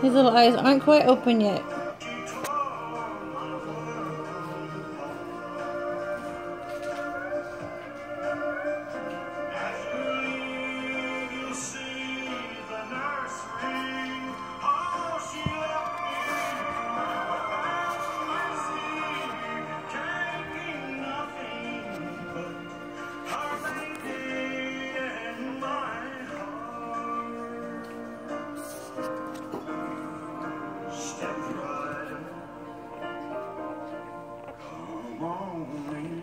His little eyes aren't quite open yet. morning.